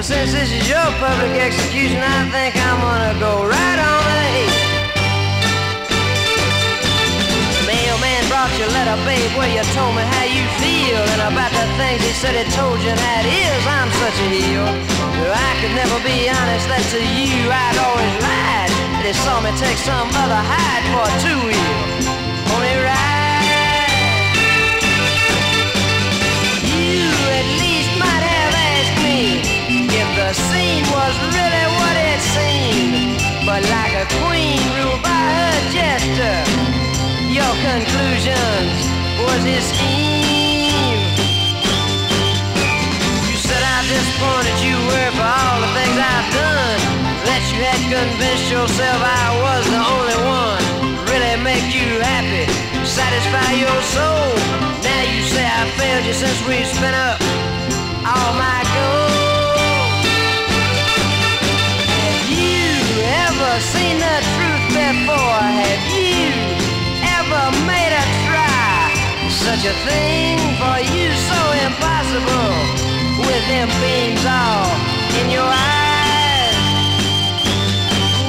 But since this is your public execution, I think I'm gonna go right on ahead. Mailman brought your letter, babe, where you told me how you feel and about the things he said he told you and it is. I'm such a heel. I could never be honest that to you I'd always lied. They saw me take some other hide for two-wheel. Conclusions was his scheme. You said how disappointed you were for all the things I've done. That you had convinced yourself I was the only one. Really make you happy, satisfy your soul. Now you say I failed you since we spent up Such a thing for you so impossible with them beams all in your eyes.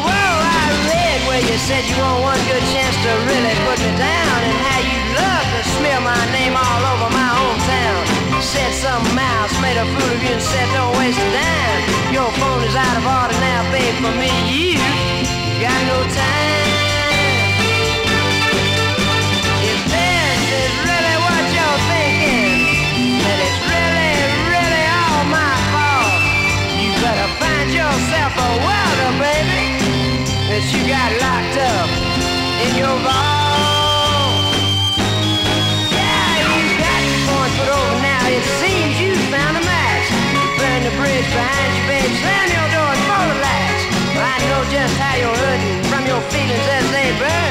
Whoa, I read where you said you want one good chance to really put me down and how you love to smear my name all over my hometown. Said some mouse made a fool of you and said don't waste a dime. Your phone is out of order now, babe. For me, you got no time. that you got locked up in your vault. Yeah, you've got your points, put over oh, now it seems you found a match. Burn the bridge behind you, babe. Slam your doors, and the latch. I know just how you're hurting from your feelings as they burn.